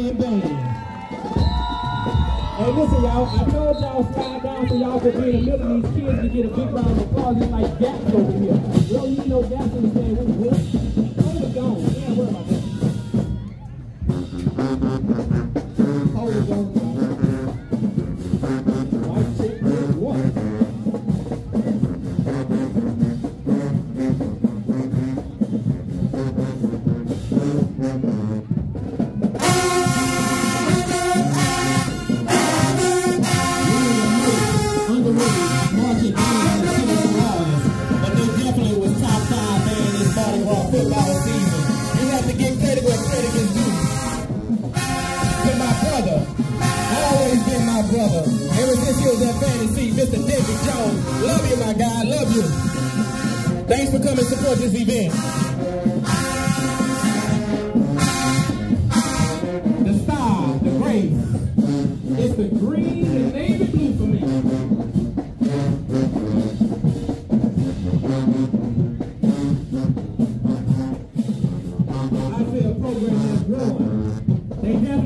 Hey, listen, y'all. I told y'all slide down so y'all could be in the middle of these kids to get a big round of applause. It's like gaps over here. We don't need no gaps in the stand. Thanks for coming to support this event. The star, the grace. It's the green and navy blue for me. I feel a program that's growing. They definitely.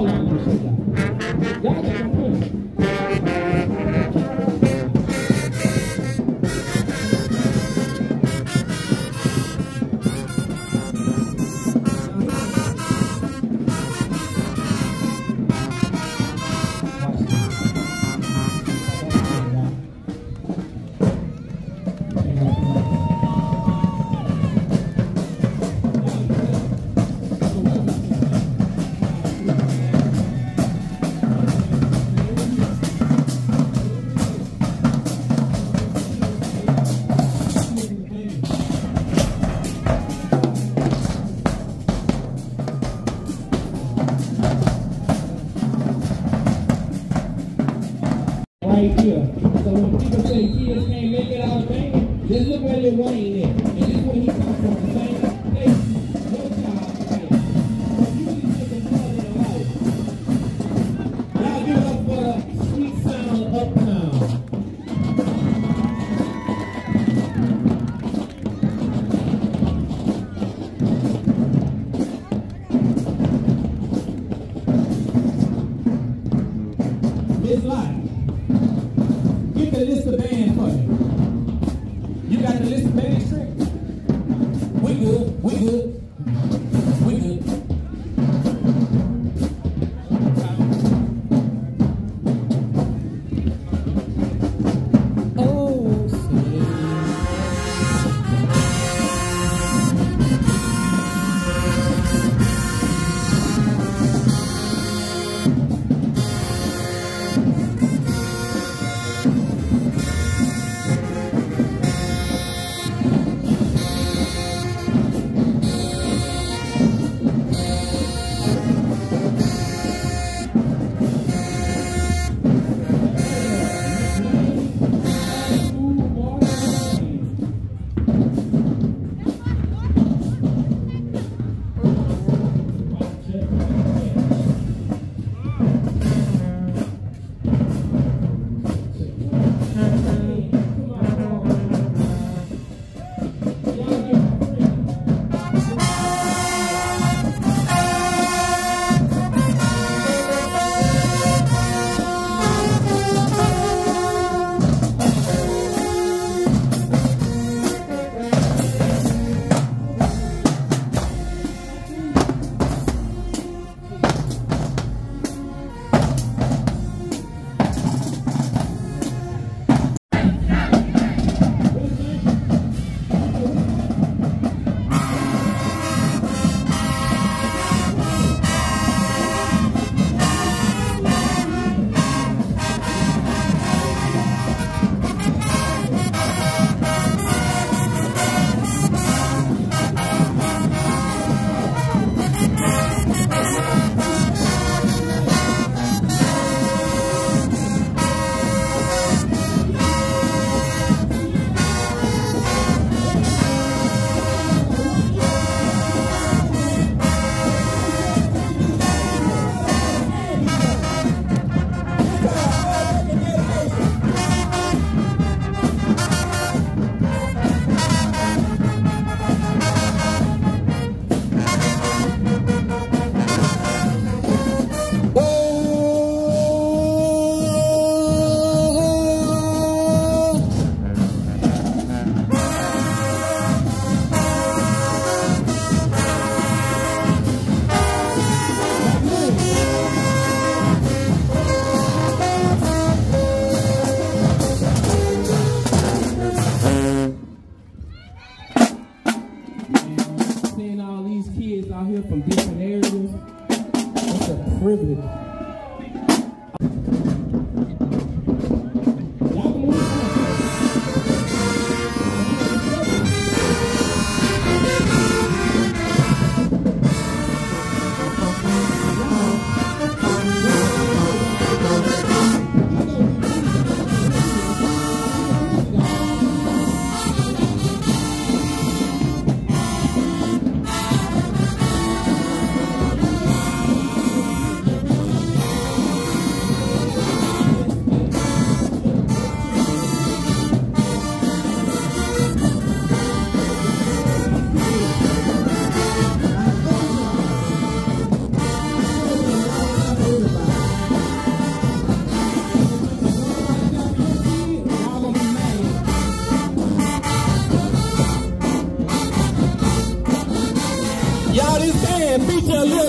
falando para chegar.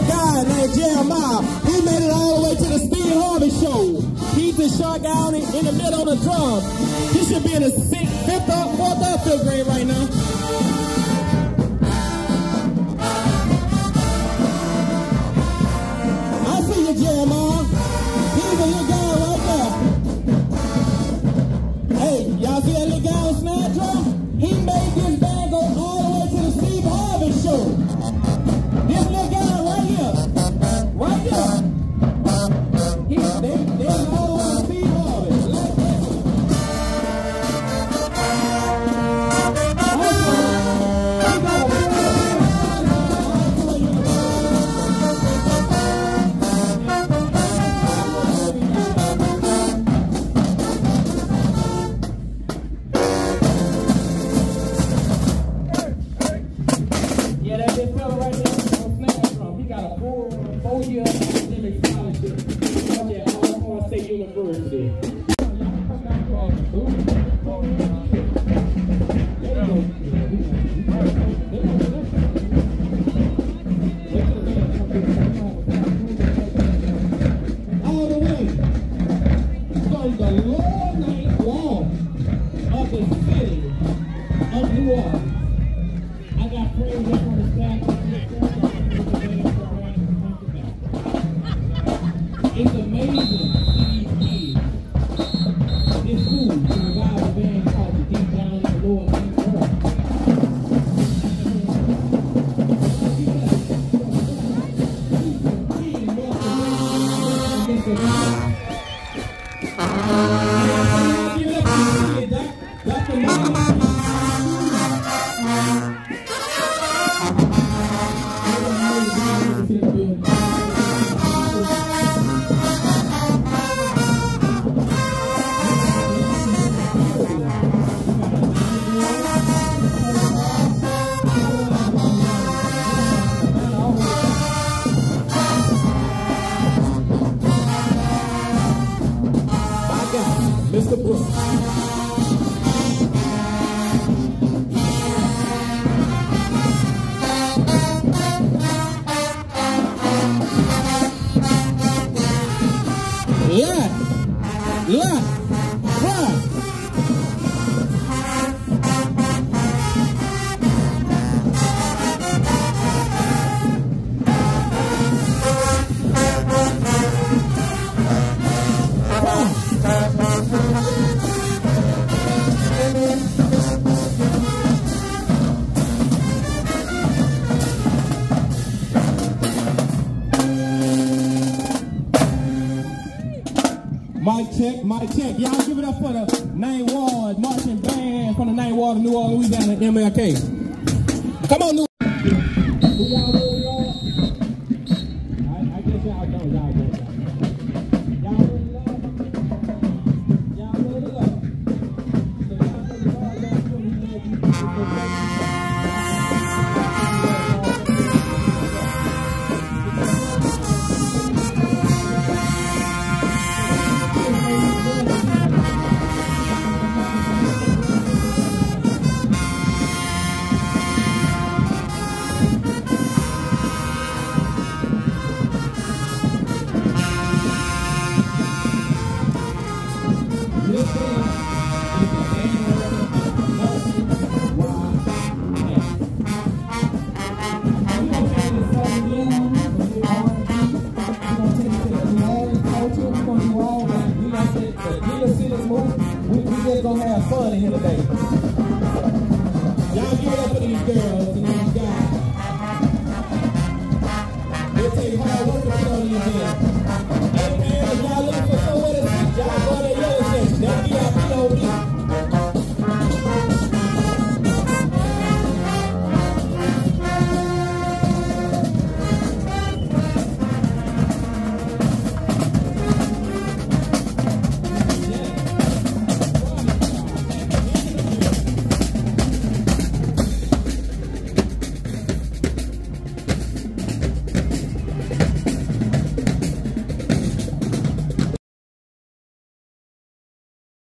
guy named Jeremiah. He made it all the way to the Steve Harvey show. He's in Shark Island, in, in the middle of the drum. He should be in a sixth, fifth, or fourth, or fifth grade right now. I see you, Jeremiah. the Long Night of the city of New Orleans. I got friends 啊 the book. my check. Y'all give it up for the Ninth Ward Marching Band from the Ninth Ward of New Orleans, Louisiana, MLK. Come on, New Looking